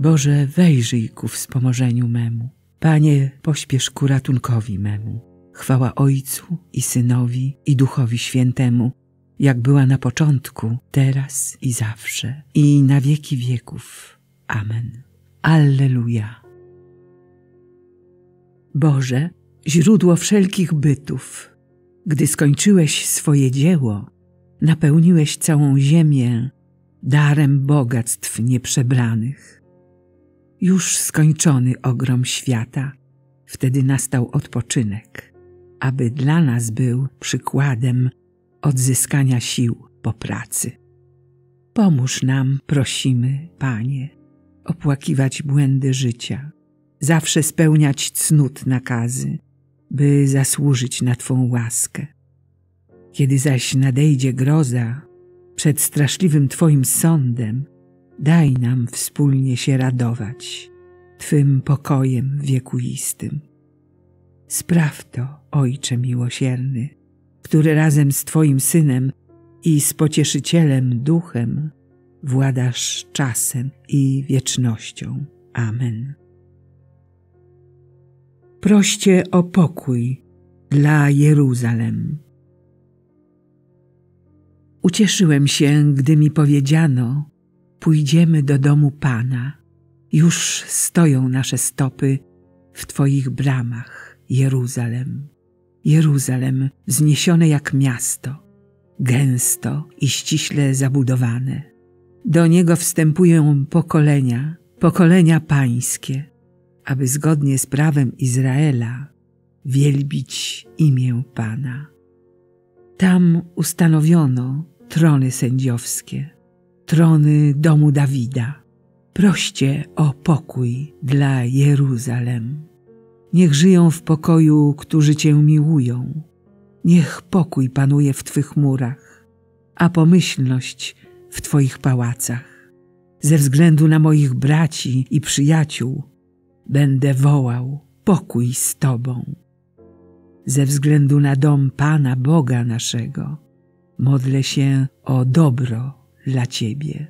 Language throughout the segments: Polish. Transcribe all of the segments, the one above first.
Boże, wejrzyj ku wspomożeniu memu. Panie, pośpiesz ku ratunkowi memu. Chwała Ojcu i Synowi i Duchowi Świętemu, jak była na początku, teraz i zawsze, i na wieki wieków. Amen. Alleluja. Boże, źródło wszelkich bytów, gdy skończyłeś swoje dzieło, napełniłeś całą ziemię darem bogactw nieprzebranych. Już skończony ogrom świata, wtedy nastał odpoczynek, aby dla nas był przykładem odzyskania sił po pracy. Pomóż nam, prosimy, Panie, opłakiwać błędy życia, zawsze spełniać cnót nakazy, by zasłużyć na Twą łaskę. Kiedy zaś nadejdzie groza przed straszliwym Twoim sądem, daj nam wspólnie się radować Twym pokojem wiekuistym. Spraw to, Ojcze miłosierny, który razem z Twoim Synem i z Pocieszycielem Duchem władasz czasem i wiecznością. Amen. Proście o pokój dla Jeruzalem. Ucieszyłem się, gdy mi powiedziano: Pójdziemy do domu Pana. Już stoją nasze stopy w Twoich bramach, Jeruzalem. Jeruzalem zniesione jak miasto, gęsto i ściśle zabudowane. Do niego wstępują pokolenia, pokolenia pańskie, aby zgodnie z prawem Izraela wielbić imię Pana. Tam ustanowiono trony sędziowskie, trony domu Dawida. Proście o pokój dla Jeruzalem. Niech żyją w pokoju, którzy Cię miłują. Niech pokój panuje w Twych murach, a pomyślność w Twoich pałacach. Ze względu na moich braci i przyjaciół będę wołał pokój z Tobą. Ze względu na dom Pana Boga naszego modlę się o dobro dla Ciebie.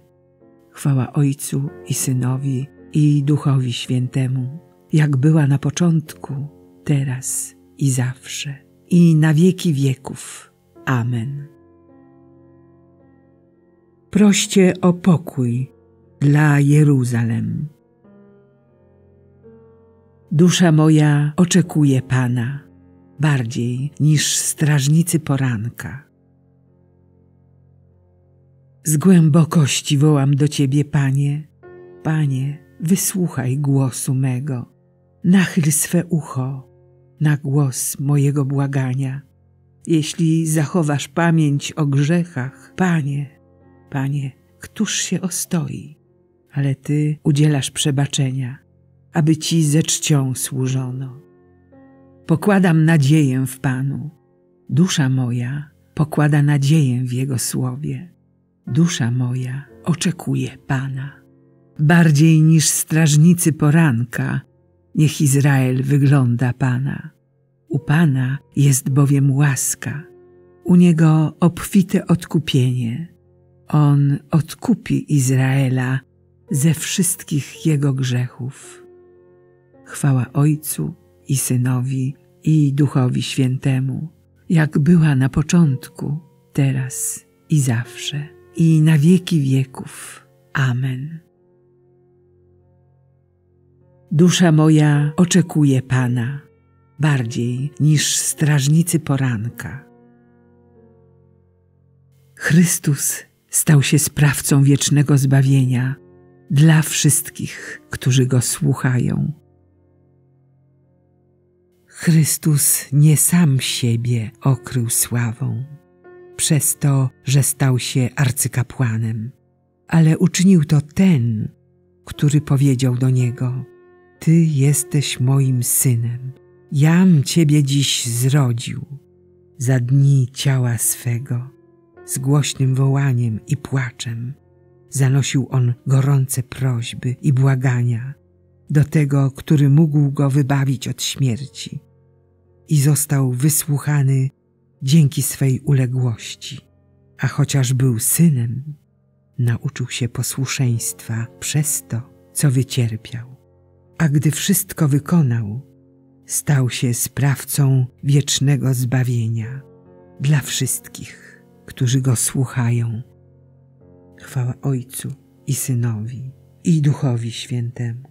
Chwała Ojcu i Synowi i Duchowi Świętemu, jak była na początku, teraz i zawsze, i na wieki wieków. Amen. Proście o pokój dla Jeruzalem. Dusza moja oczekuje Pana bardziej niż strażnicy poranka. Z głębokości wołam do Ciebie, Panie. Panie, wysłuchaj głosu mego. Nachyl swe ucho na głos mojego błagania. Jeśli zachowasz pamięć o grzechach, Panie, Panie, któż się ostoi? Ale Ty udzielasz przebaczenia, aby Ci ze czcią służono. Pokładam nadzieję w Panu. Dusza moja pokłada nadzieję w Jego słowie. Dusza moja oczekuje Pana. Bardziej niż strażnicy poranka, niech Izrael wygląda Pana. U Pana jest bowiem łaska, u Niego obfite odkupienie. On odkupi Izraela ze wszystkich jego grzechów. Chwała Ojcu i Synowi i Duchowi Świętemu, jak była na początku, teraz i zawsze i na wieki wieków. Amen. Dusza moja oczekuje Pana bardziej niż strażnicy poranka. Chrystus stał się sprawcą wiecznego zbawienia dla wszystkich, którzy Go słuchają. Chrystus nie sam siebie okrył sławą przez to, że stał się arcykapłanem, ale uczynił to ten, który powiedział do niego: Ty jesteś moim synem, jam ciebie dziś zrodził. Za dni ciała swego, z głośnym wołaniem i płaczem, zanosił on gorące prośby i błagania do tego, który mógł go wybawić od śmierci. I został wysłuchany dzięki swej uległości, a chociaż był synem, nauczył się posłuszeństwa przez to, co wycierpiał. A gdy wszystko wykonał, stał się sprawcą wiecznego zbawienia dla wszystkich, którzy go słuchają. Chwała Ojcu i Synowi i Duchowi Świętemu,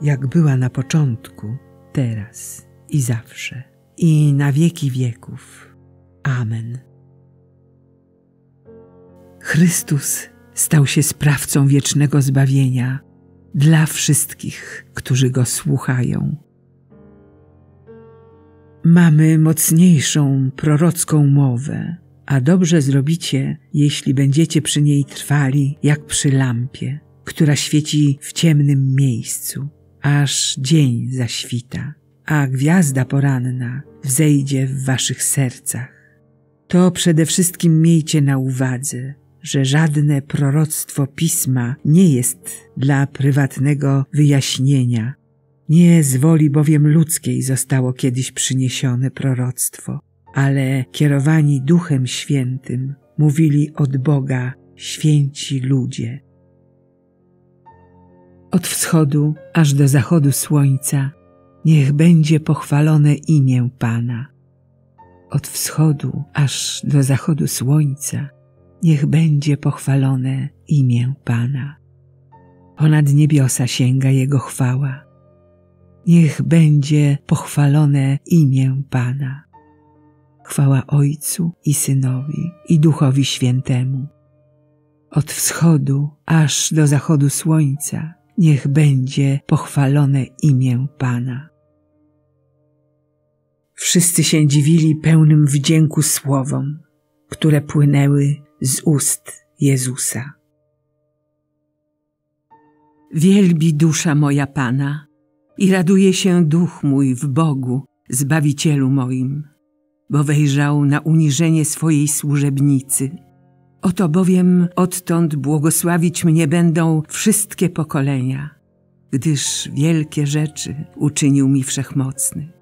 jak była na początku, teraz i zawsze, i na wieki wieków. Amen. Chrystus stał się sprawcą wiecznego zbawienia dla wszystkich, którzy Go słuchają. Mamy mocniejszą prorocką mowę, a dobrze zrobicie, jeśli będziecie przy niej trwali jak przy lampie, która świeci w ciemnym miejscu, aż dzień zaświta, a gwiazda poranna wzejdzie w waszych sercach. To przede wszystkim miejcie na uwadze, że żadne proroctwo pisma nie jest dla prywatnego wyjaśnienia. Nie z woli bowiem ludzkiej zostało kiedyś przyniesione proroctwo, ale kierowani Duchem Świętym mówili od Boga święci ludzie. Od wschodu aż do zachodu słońca niech będzie pochwalone imię Pana. Od wschodu aż do zachodu słońca niech będzie pochwalone imię Pana. Ponad niebiosa sięga Jego chwała. Niech będzie pochwalone imię Pana. Chwała Ojcu i Synowi i Duchowi Świętemu. Od wschodu aż do zachodu słońca niech będzie pochwalone imię Pana. Wszyscy się dziwili pełnym wdzięku słowom, które płynęły z ust Jezusa. Wielbi dusza moja Pana i raduje się duch mój w Bogu, Zbawicielu moim, bo wejrzał na uniżenie swojej służebnicy. Oto bowiem odtąd błogosławić mnie będą wszystkie pokolenia, gdyż wielkie rzeczy uczynił mi wszechmocny,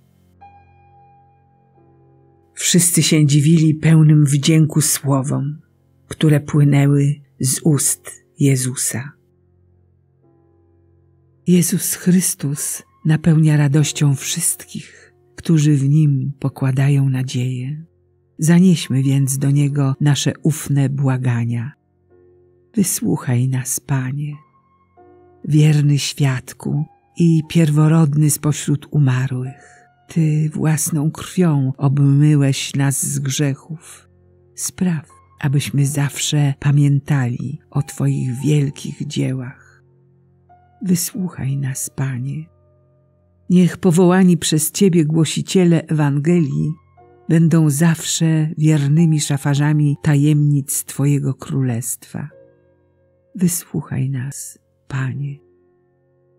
Wszyscy się dziwili pełnym wdzięku słowom, które płynęły z ust Jezusa. Jezus Chrystus napełnia radością wszystkich, którzy w Nim pokładają nadzieję. Zanieśmy więc do Niego nasze ufne błagania. Wysłuchaj nas, Panie, wierny świadku i pierworodny spośród umarłych. Ty własną krwią obmyłeś nas z grzechów. Spraw, abyśmy zawsze pamiętali o Twoich wielkich dziełach. Wysłuchaj nas, Panie. Niech powołani przez Ciebie głosiciele Ewangelii będą zawsze wiernymi szafarzami tajemnic Twojego Królestwa. Wysłuchaj nas, Panie.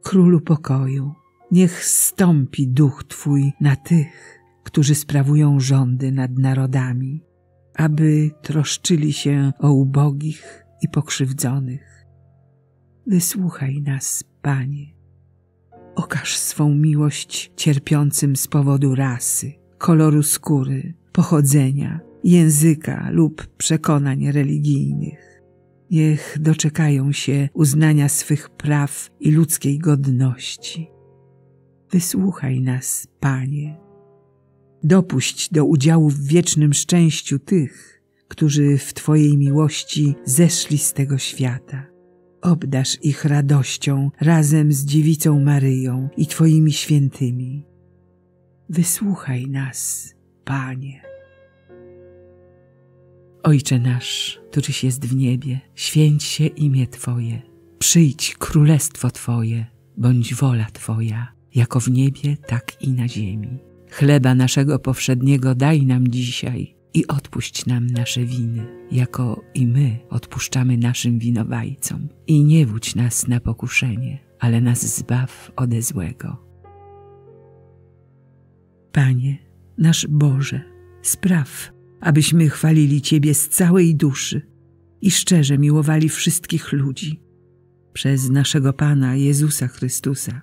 Królu pokoju, niech stąpi duch Twój na tych, którzy sprawują rządy nad narodami aby troszczyli się o ubogich i pokrzywdzonych. Wysłuchaj nas, Panie. Okaż swą miłość cierpiącym z powodu rasy, koloru skóry, pochodzenia, języka lub przekonań religijnych. Niech doczekają się uznania swych praw i ludzkiej godności. Wysłuchaj nas, Panie Dopuść do udziału w wiecznym szczęściu tych, którzy w Twojej miłości zeszli z tego świata. Obdasz ich radością razem z dziewicą Maryją i Twoimi świętymi. wysłuchaj nas, Panie. Ojcze nasz, któryś jest w niebie, święć się imię Twoje. Przyjdź królestwo Twoje, bądź wola Twoja, jako w niebie, tak i na ziemi. Chleba naszego powszedniego daj nam dzisiaj i odpuść nam nasze winy, jako i my odpuszczamy naszym winowajcom. I nie wódź nas na pokuszenie, ale nas zbaw ode złego. Panie, nasz Boże, spraw, abyśmy chwalili Ciebie z całej duszy i szczerze miłowali wszystkich ludzi. Przez naszego Pana Jezusa Chrystusa,